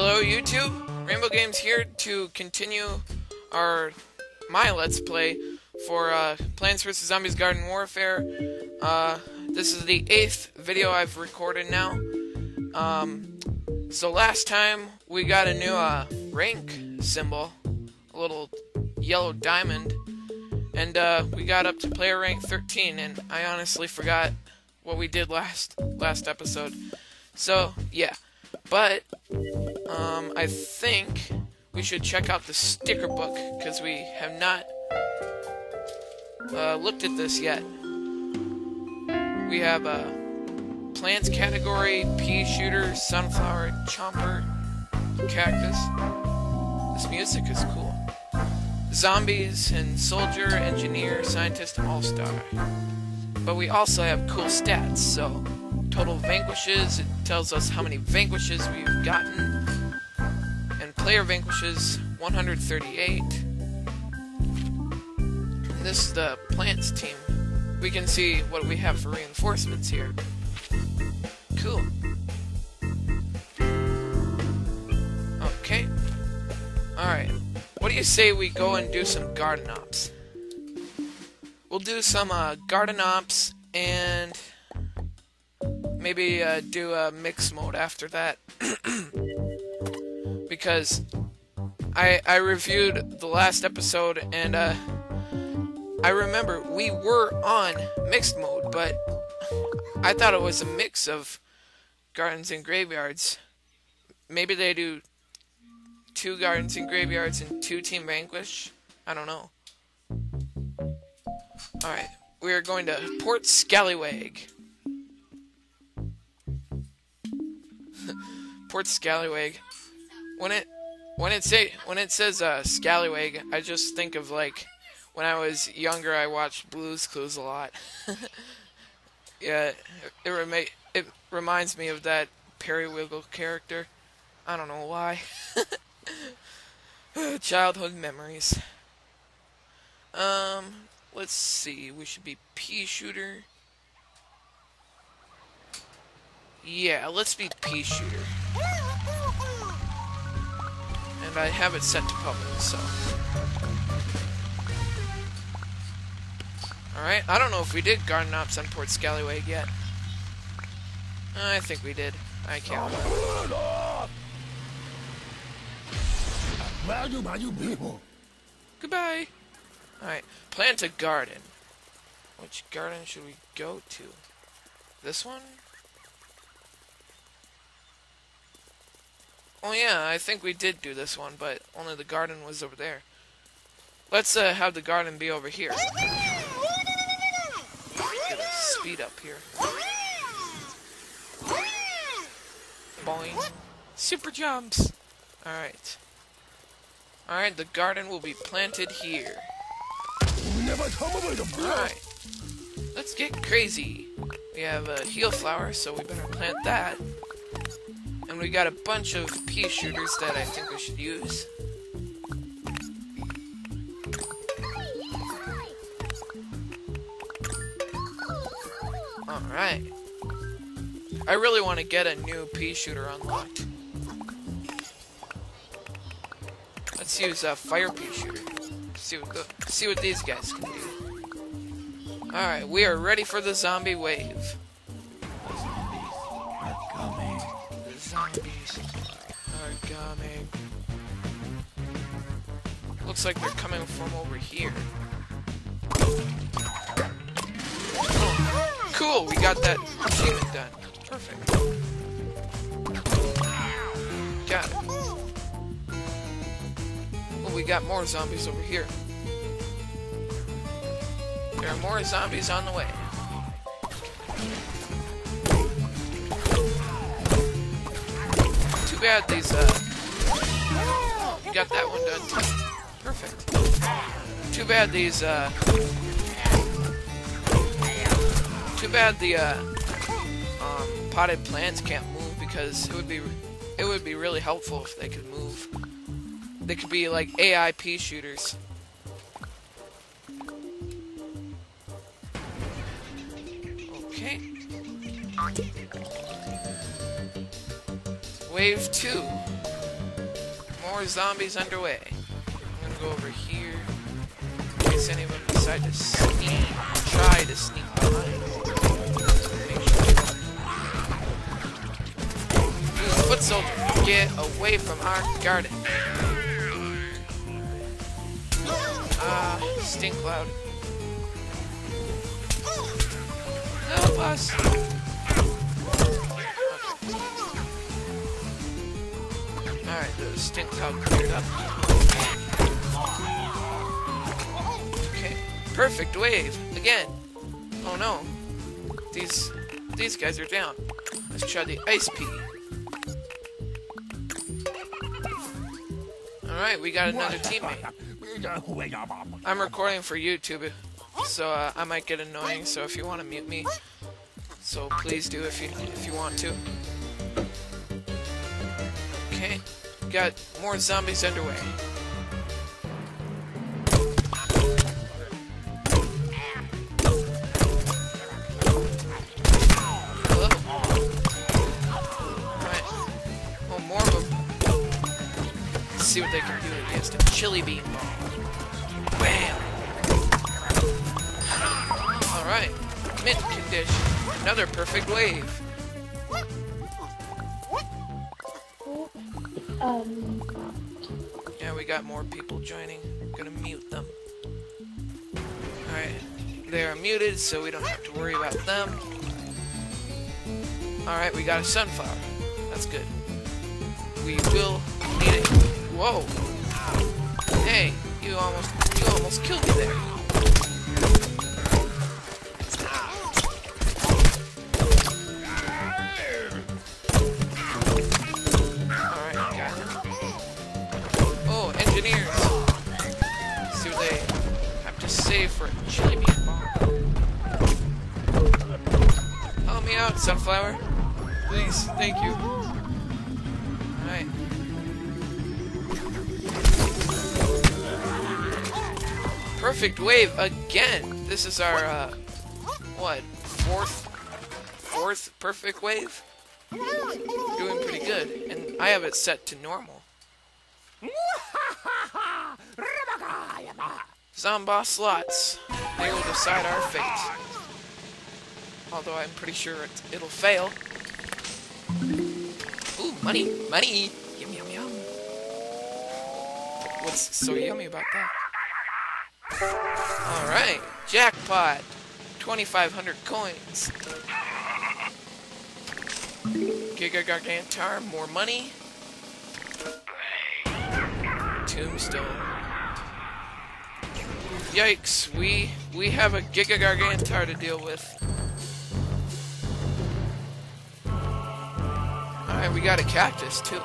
Hello YouTube, Rainbow Games here to continue our my Let's Play for uh, Plants vs. Zombies Garden Warfare. Uh, this is the eighth video I've recorded now. Um, so last time we got a new uh, rank symbol, a little yellow diamond, and uh, we got up to player rank 13, and I honestly forgot what we did last last episode. So yeah, but um, I think we should check out the sticker book because we have not uh, looked at this yet. We have a uh, plants category, pea shooter, sunflower, chomper, cactus. This music is cool. Zombies and soldier, engineer, scientist, all-star. But we also have cool stats, so total vanquishes, it tells us how many vanquishes we've gotten. And player vanquishes 138. And this is the plants team. We can see what we have for reinforcements here. Cool. Okay. Alright. What do you say we go and do some garden ops? We'll do some uh, garden ops and maybe uh, do a mix mode after that. because I I reviewed the last episode and uh, I remember we were on mixed mode, but I thought it was a mix of gardens and graveyards. Maybe they do two gardens and graveyards and two team vanquish. I don't know. Alright, we are going to Port Scallywag. Port Scallywag. When it when it say when it says uh, Scallywag, I just think of like when I was younger. I watched Blue's Clues a lot. yeah, it, it, it reminds me of that Periwinkle character. I don't know why. Childhood memories. Um, let's see. We should be pea shooter. Yeah, let's be pea shooter. And I have it set to public, so. Alright, I don't know if we did Garden Ops on Port Scallywag yet. I think we did. I can't remember. Goodbye. Alright, plant a garden. Which garden should we go to? This one? Oh yeah, I think we did do this one, but only the garden was over there. Let's uh, have the garden be over here. Get a speed up here. Boing. Super jumps! Alright. Alright, the garden will be planted here. Alright. Let's get crazy. We have a heal flower, so we better plant that. And we got a bunch of pea shooters that I think we should use. Alright. I really want to get a new pea shooter unlocked. Let's use a fire pea shooter. See what the, see what these guys can do. Alright, we are ready for the zombie wave. Looks like they're coming from over here. Oh, cool, we got that achievement done. Perfect. Got it. Well, we got more zombies over here. There are more zombies on the way. too bad these, uh... You got that one done. Perfect. Too bad these, uh... Too bad the, uh... Um, potted plants can't move, because it would be... It would be really helpful if they could move. They could be, like, AIP shooters. Okay. Wave 2. More zombies underway. I'm gonna go over here in case any of them decide to sneak, try to sneak behind. Sure. Foot soldier, get away from our garden. Ah, stink cloud. Help us! The stink cloud cleared up. Okay. Perfect wave! Again! Oh no. These these guys are down. Let's try the ice pea. Alright, we got another teammate. I'm recording for YouTube, so uh, I might get annoying, so if you want to mute me, so please do if you if you want to. Okay, got more zombies underway. See what they can do against a chili bean ball. Bam! Alright. Mint condition. Another perfect wave. Got more people joining. I'm gonna mute them. Alright. They are muted, so we don't have to worry about them. Alright, we got a sunflower. That's good. We will need it. Whoa! Hey, you almost you almost killed me there. Say for a chili bean bomb. Help me out, sunflower. Please, thank you. Alright. Perfect wave again! This is our, uh, what, fourth, fourth perfect wave? Doing pretty good, and I have it set to normal. Zomboss slots. They will decide our fate. Although I'm pretty sure it, it'll fail. Ooh, money, money! Yum, yum, yum. What's so yummy about that? Alright, jackpot! 2,500 coins. Giga Gargantuar, more money. Tombstone. Yikes, we we have a Giga Gargantuar to deal with. Alright, we got a cactus too.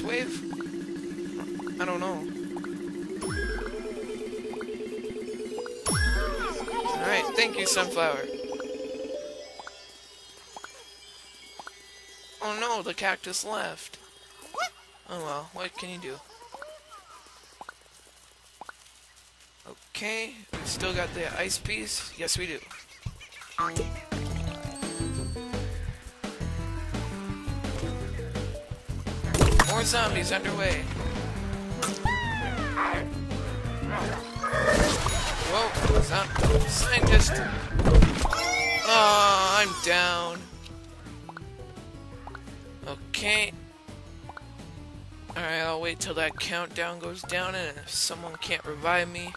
Wave? I don't know. Alright, thank you, Sunflower. Oh no, the cactus left. Oh well, what can you do? Okay, we still got the ice piece. Yes, we do. More zombies underway. Whoa, zom- scientist. Oh, I'm down. Okay. Alright, I'll wait till that countdown goes down, and if someone can't revive me,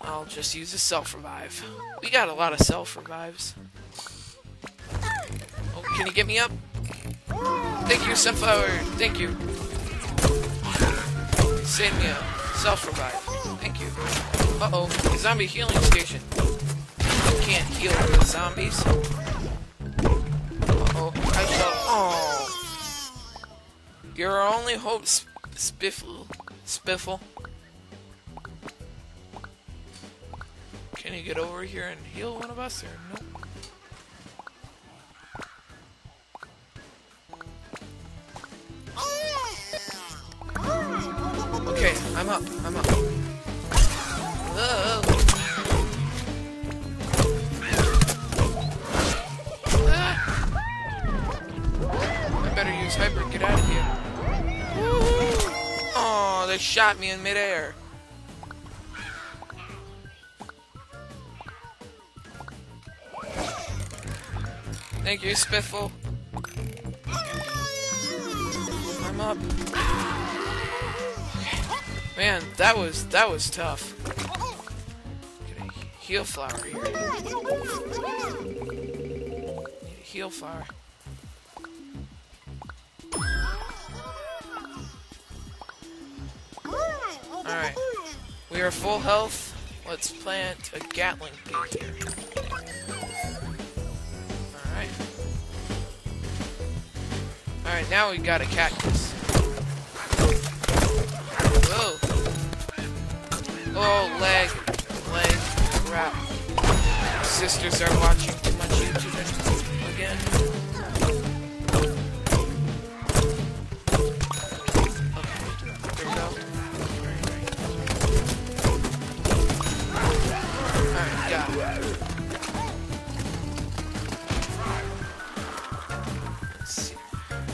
I'll just use a self-revive. We got a lot of self-revives. Oh, can you get me up? Thank you, Sunflower! Thank you! Save me a self-revive. Thank you. Uh-oh, zombie healing station. Can't heal the zombies. Uh-oh, I shall... Oh! You're our only hope, Sp Spiffle. Spiffle. Can you get over here and heal one of us, or nope? I'm up, I'm up. Whoa. Hyper, get out of here. Oh, they shot me in midair. Thank you, Spiffle. I'm up. Man, that was that was tough. Get a heal flower here. Heal flower. Alright. We are full health. Let's plant a Gatling Pea here. Alright. Alright, now we got a cactus. Oh, leg. Leg. Crap. Sisters are watching too much YouTube again.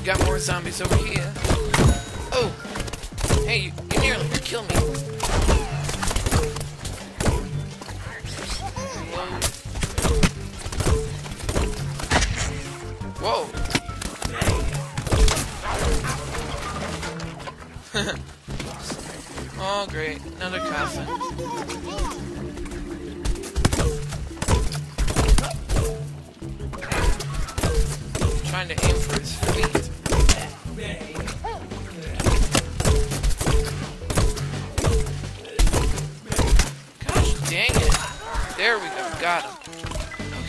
Got more zombies over here.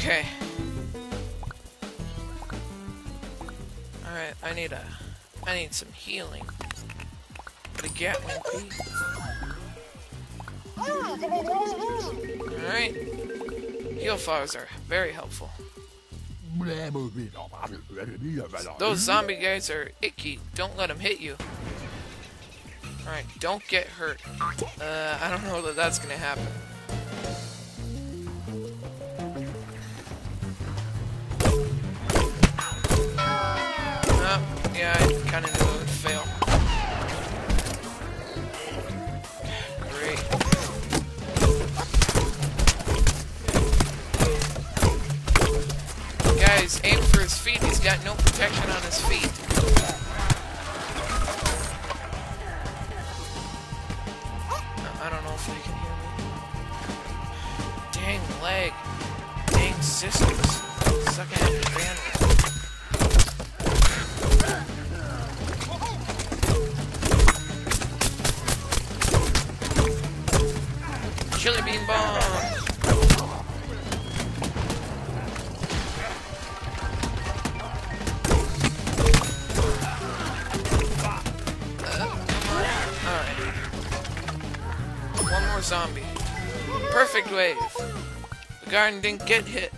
Okay. Alright, I need a... I need some healing. But Gatling. Alright. Heal flowers are very helpful. Those zombie guys are icky. Don't let them hit you. Alright, don't get hurt. Uh, I don't know that that's gonna happen. I kinda knew it would fail. guys aim for his feet. He's got no protection on his feet. Chili bean bomb! zombie. Perfect wave. The garden didn't get hit.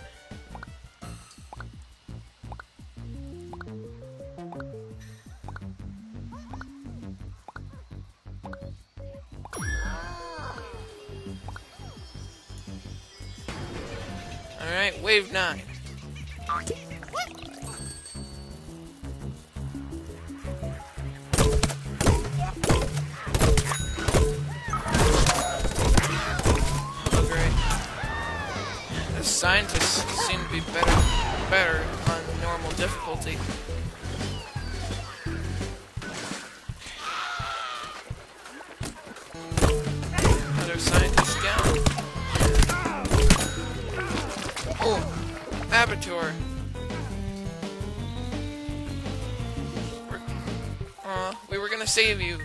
Gonna save you.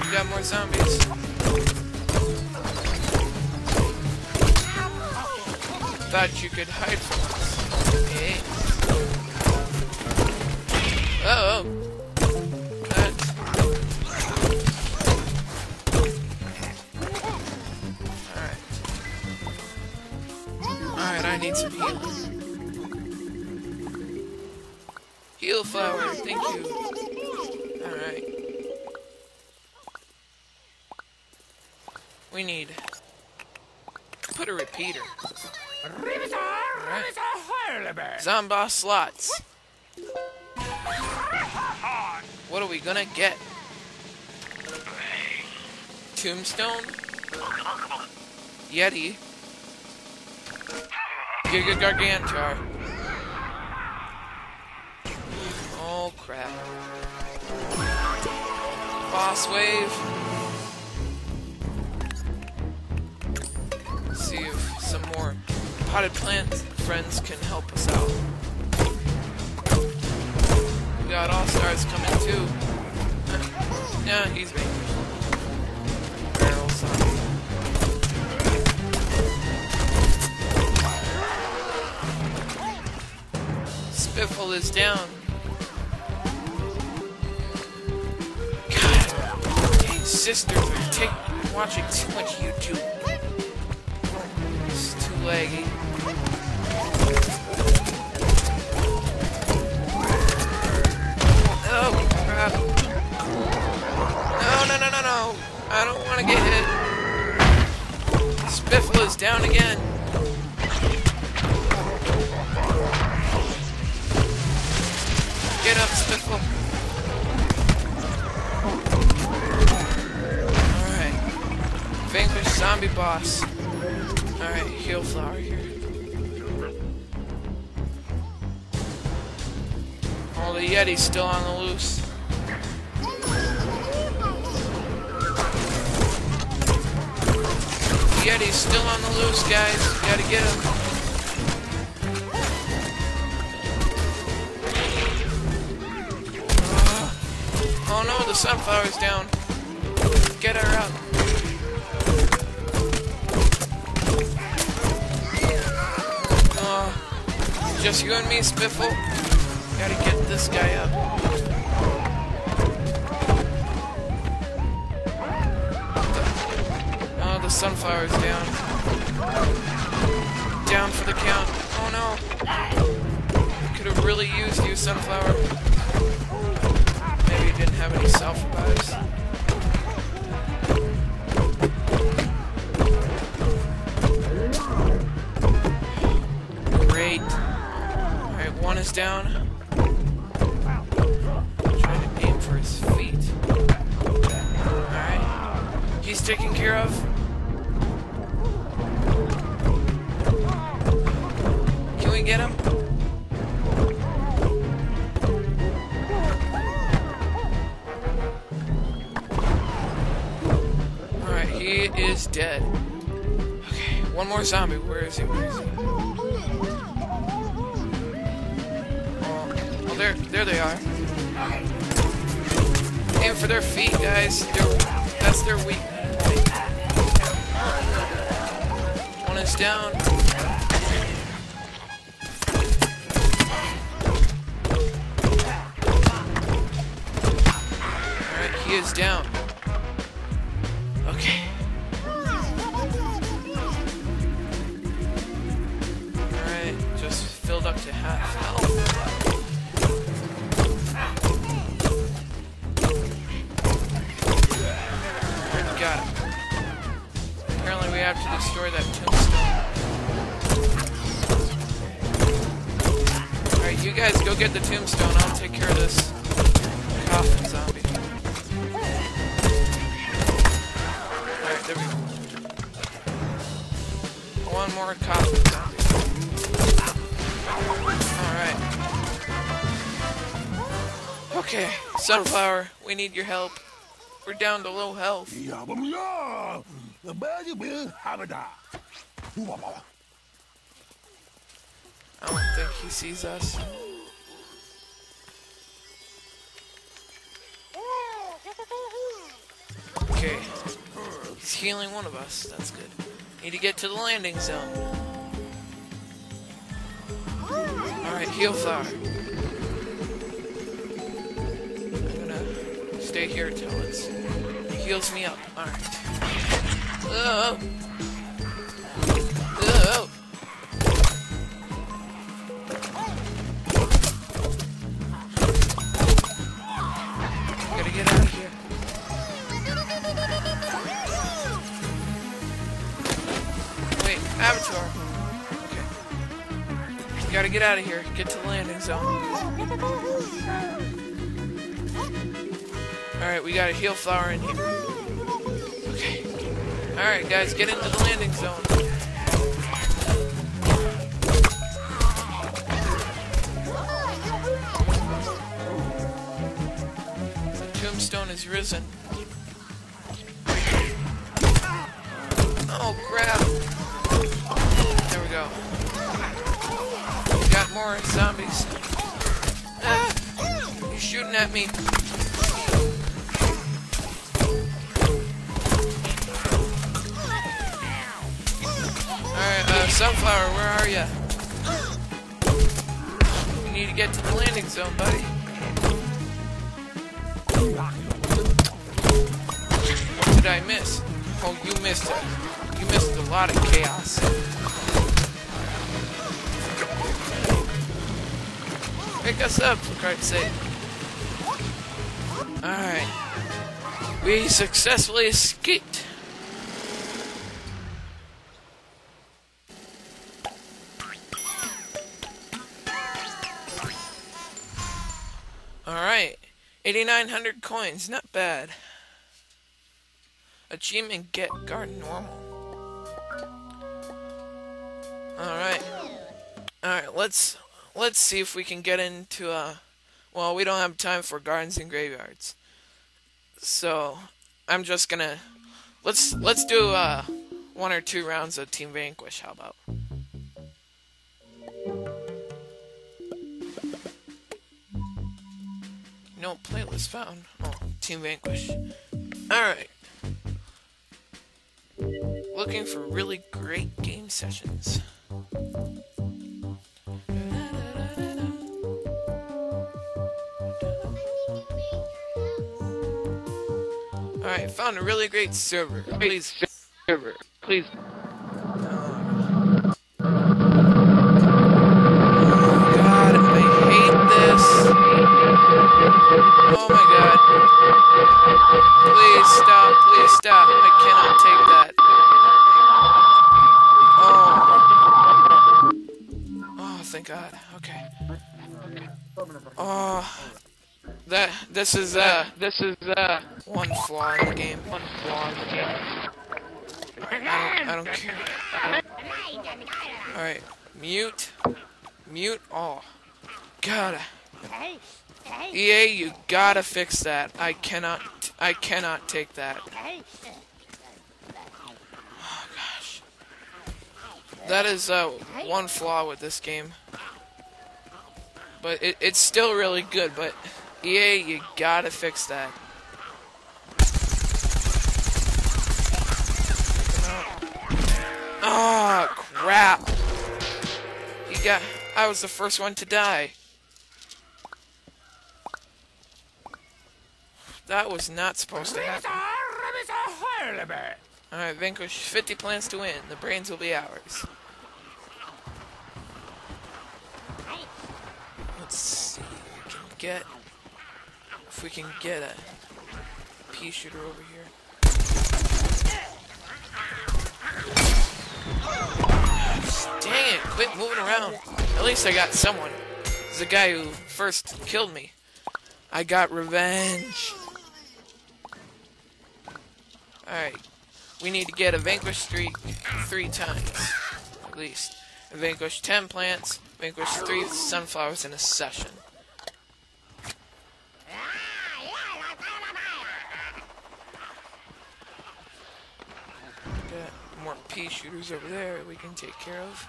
We got more zombies. Thought you could hide from us. Hey. Oh. need some heal. Heal flower, thank you. Alright. We need... Put a repeater. Right. Zomboss slots. What are we gonna get? Tombstone? Yeti? Giga Gargantuar. Oh crap. Boss wave. Let's see if some more potted plant friends can help us out. We got All Stars coming too. yeah, he's me. Biffle is down. Sisters are take, watching too much YouTube. It's too laggy. Oh, crap. No, no, no, no, no. I don't want to get hit. Spiffle is down again. Get up, Spiffle. Zombie boss. Alright, heal flower here. All the Yeti's still on the loose. The Yeti's still on the loose, guys. gotta get him. Uh, oh no, the sunflower's down. Get her up. Just you and me, Spiffle. Gotta get this guy up. Oh, the sunflower's down. Down for the count. Oh no. Could have really used you, sunflower Maybe you didn't have any self one is down. Trying to aim for his feet. Alright. He's taken care of. Can we get him? Alright, he is dead. Okay, one more zombie. Where is he? Where is he? There, there they are. Aim for their feet, guys. They're, that's their weak. One is down. Alright, he is down. Okay, Sunflower, we need your help. We're down to low health. I don't think he sees us. Okay. He's healing one of us. That's good. Need to get to the landing zone. Alright, heal flower. Stay here till it's it heals me up. Alright. Oh. Oh. Gotta get out of here. Wait, Avatar. Okay. Gotta get out of here. Get to the landing zone. Alright, we got a heal flower in here. Okay. Alright, guys, get into the landing zone. The tombstone is risen. Buddy. What did I miss? Oh, you missed it. You missed a lot of chaos. Pick us up, for Christ's sake. Alright. We successfully escaped. 8,900 coins. Not bad. Achievement get garden normal. Alright. Alright, let's let's see if we can get into uh well we don't have time for gardens and graveyards. So I'm just gonna let's let's do uh one or two rounds of Team Vanquish, how about? No playlist found. Oh, Team Vanquish. Alright. Looking for really great game sessions. Alright, found a really great server. Please, server. Please. This is, uh, this is, uh, one flaw in the game. One flaw in the game. I don't, I don't care. Alright. Mute. Mute all. Gotta. EA, you gotta fix that. I cannot, I cannot take that. Oh gosh. That is, uh, one flaw with this game. But it, it's still really good, but EA, you gotta fix that. Oh, crap. You got... I was the first one to die. That was not supposed to happen. Alright, Vanquish 50 plans to win. The brains will be ours. Let's see we can get... If we can get a pea shooter over here. Dang it, quit moving around. At least I got someone. The guy who first killed me. I got revenge. Alright. We need to get a Vanquish streak three times. At least. Vanquish 10 plants, Vanquish 3 sunflowers in a session. More pea shooters over there we can take care of.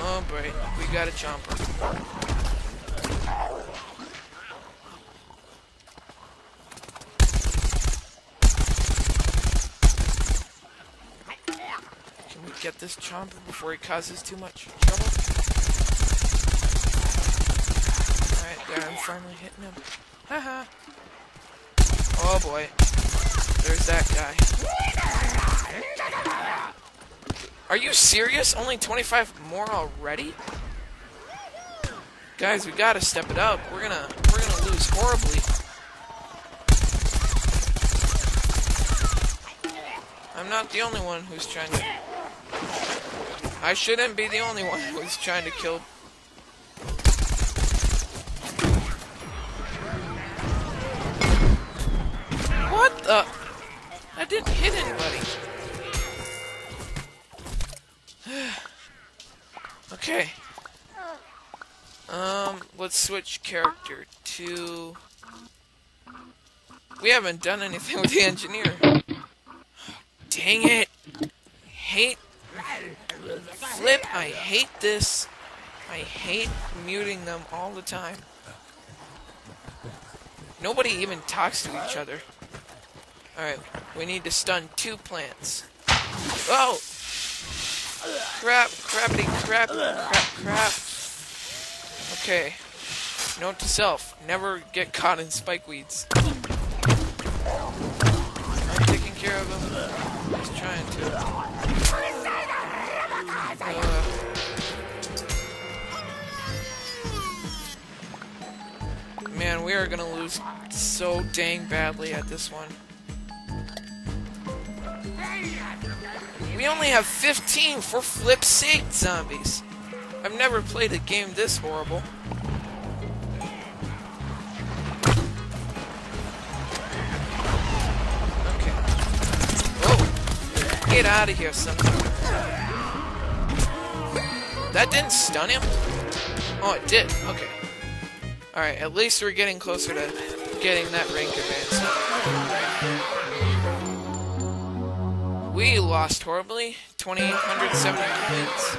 Oh boy, we got a jumper. Can we get this chomper before he causes too much trouble? Alright, there, I'm finally hitting him. Haha. oh boy. There's that guy. Are you serious? Only 25 more already? Guys, we gotta step it up. We're gonna we're gonna lose horribly. I'm not the only one who's trying to I shouldn't be the only one who's trying to kill What the let's switch character to... We haven't done anything with the engineer. Dang it! Hate... Flip, I hate this. I hate muting them all the time. Nobody even talks to each other. Alright, we need to stun two plants. Oh! Crap, crappity, crap, crap, crap. Okay. Note to self, never get caught in spike weeds. Taking care of him. Just trying to. Uh, man, we are gonna lose so dang badly at this one. We only have 15 for flip's sake, zombies. I've never played a game this horrible. Get out of here, son. That didn't stun him? Oh, it did. Okay. Alright, at least we're getting closer to getting that rank advance. We lost horribly. 2,870 points.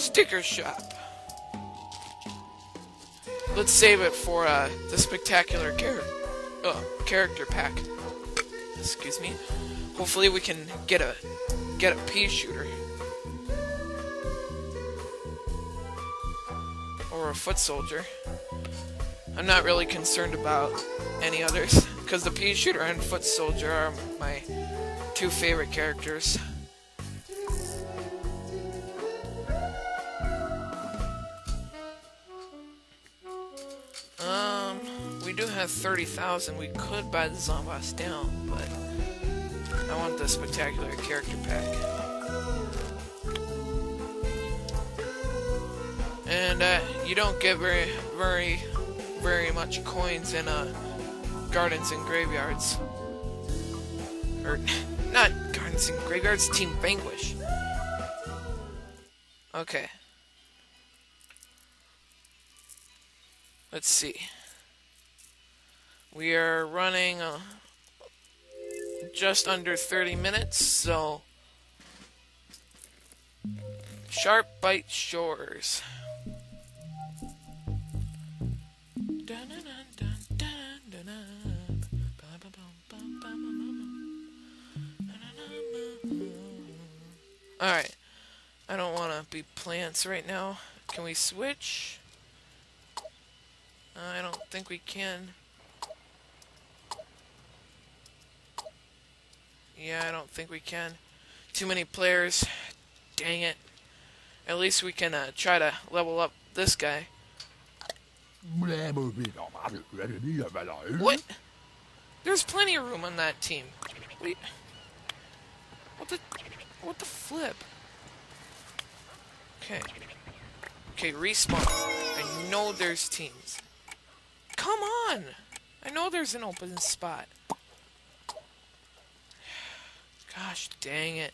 Sticker shop. Let's save it for uh, the spectacular char uh, character pack. Excuse me. Hopefully we can get a get a pea shooter. Or a foot soldier. I'm not really concerned about any others, because the pea shooter and foot soldier are my two favorite characters. Have 30,000. We could buy the Zomboss down, but I want the spectacular character pack. And uh, you don't get very, very very much coins in uh, gardens and graveyards. Or, not gardens and graveyards, Team Vanquish. Okay. Let's see. We are running uh, just under 30 minutes, so... Sharp Bite Shores. Alright. I don't want to be plants right now. Can we switch? Uh, I don't think we can. Yeah, I don't think we can. Too many players. Dang it. At least we can uh, try to level up this guy. What? There's plenty of room on that team. Wait. What the... What the flip? Okay. Okay, respawn. I know there's teams. Come on! I know there's an open spot. Gosh dang it.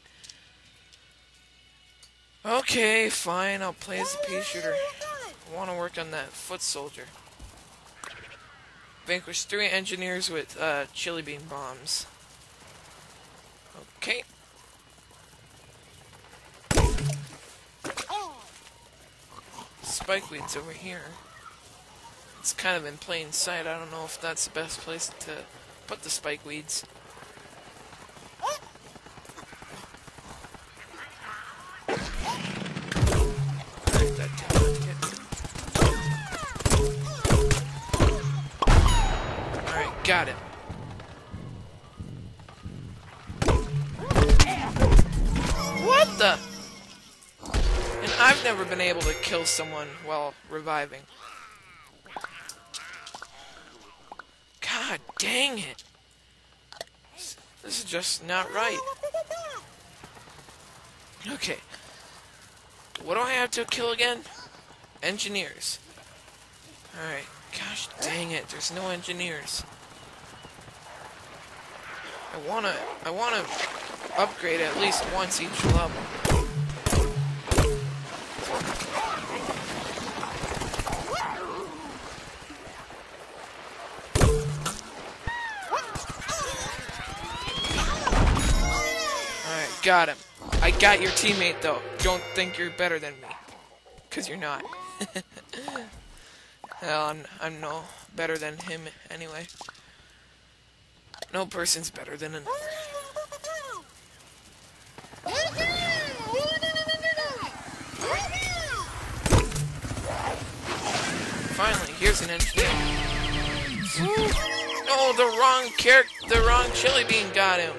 Okay, fine, I'll play as a pea shooter. I want to work on that foot soldier. Vanquish three engineers with uh, chili bean bombs. Okay. Spike weeds over here. It's kind of in plain sight. I don't know if that's the best place to put the spike weeds. Got it. What the? And I've never been able to kill someone while reviving. God dang it. This is just not right. Okay. What do I have to kill again? Engineers. Alright. Gosh dang it, there's no engineers. I wanna, I wanna upgrade at least once each level. Alright, got him. I got your teammate though. Don't think you're better than me. Cause you're not. well, I'm, I'm no better than him anyway. No person's better than another. Finally, here's an engineer. No, oh, the wrong character, the wrong chili bean got him.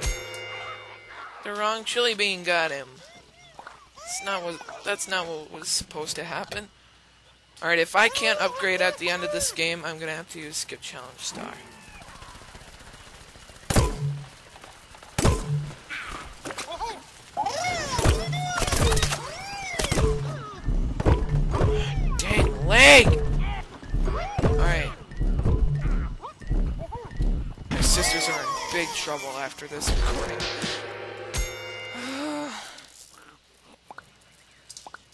The wrong chili bean got him. That's not what. That's not what was supposed to happen. All right, if I can't upgrade at the end of this game, I'm gonna have to use skip challenge star. Leg! Alright. My sisters are in big trouble after this recording.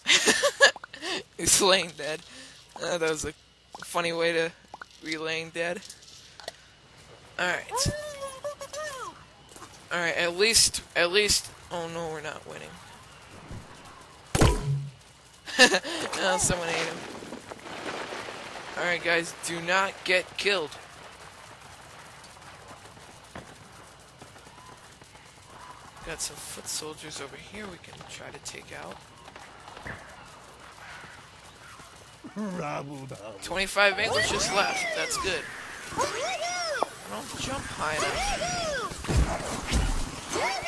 He's laying dead. Uh, that was a funny way to be laying dead. Alright. Alright, at least, at least, oh no, we're not winning. oh, someone ate him. Alright guys, do not get killed. Got some foot soldiers over here we can try to take out. 25 Englishes left. That's good. don't jump high enough. Okay.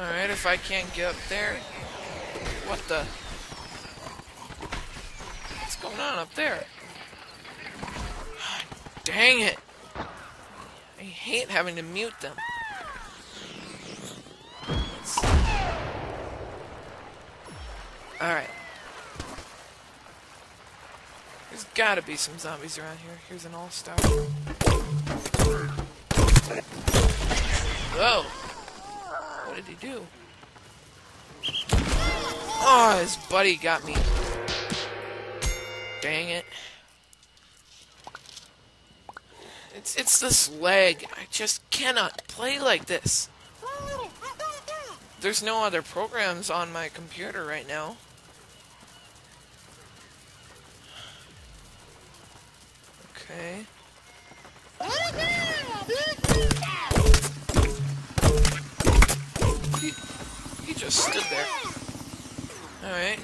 Alright, if I can't get up there, what the? What's going on up there? Dang it! I hate having to mute them. Alright. There's gotta be some zombies around here. Here's an all-star. Whoa! What did he do? Oh, his buddy got me. Dang it. It's it's this leg. I just cannot play like this. There's no other programs on my computer right now. Okay. He, he just stood there. Alright.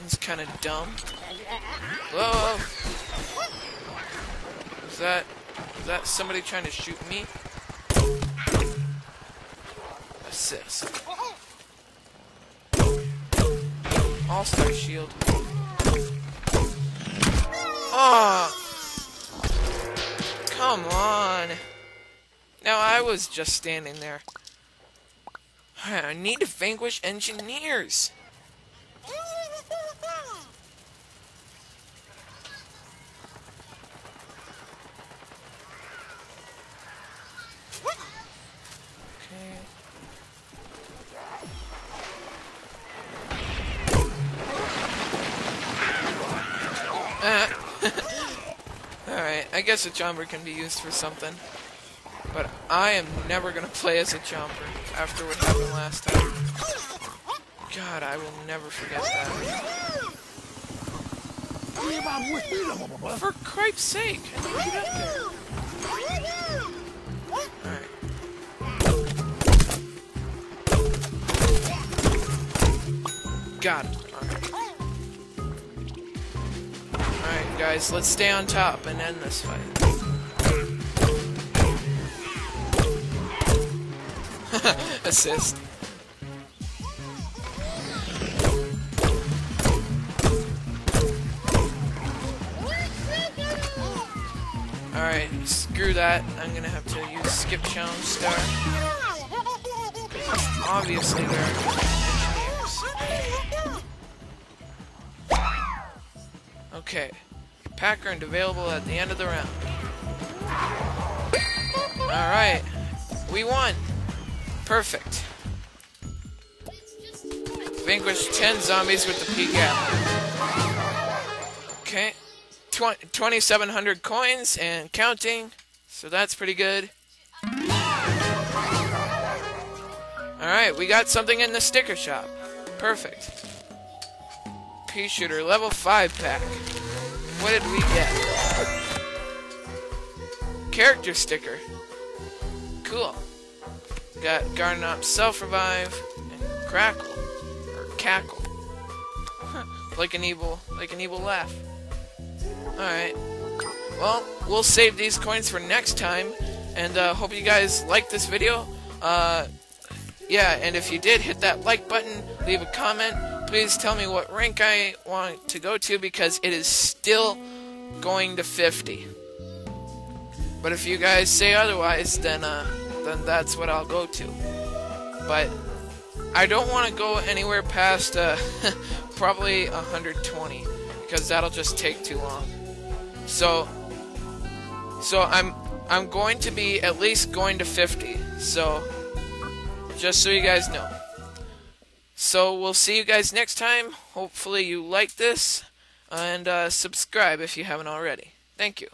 That's kind of dumb. Whoa! Is that... Is that somebody trying to shoot me? Assist. All-star shield. Oh! Come on! Now I was just standing there. I need to vanquish engineers. Uh, I guess a jumper can be used for something. But I am never gonna play as a jumper after what happened last time. God, I will never forget that. For cripe's sake. Alright. Got it. Alright, guys, let's stay on top and end this fight. Assist. Alright, screw that. I'm gonna have to use skip challenge star. Obviously there are engineers. Okay. Packer available at the end of the round. Alright. We won! Perfect. Vanquish 10 zombies with the P gap. Okay. 2,700 coins and counting. So that's pretty good. Alright, we got something in the sticker shop. Perfect. Pea shooter, level 5 pack. What did we get? Character sticker. Cool. Got Garden Ops Self Revive and Crackle. Or Cackle. like an evil like an evil laugh. Alright. Well, we'll save these coins for next time. And uh, hope you guys liked this video. Uh, yeah, and if you did, hit that like button, leave a comment. Please tell me what rank I want to go to because it is still going to 50. But if you guys say otherwise, then uh, then that's what I'll go to. But I don't want to go anywhere past uh, probably 120 because that'll just take too long. So so I'm I'm going to be at least going to 50. So just so you guys know. So we'll see you guys next time. Hopefully you like this and uh, subscribe if you haven't already. Thank you.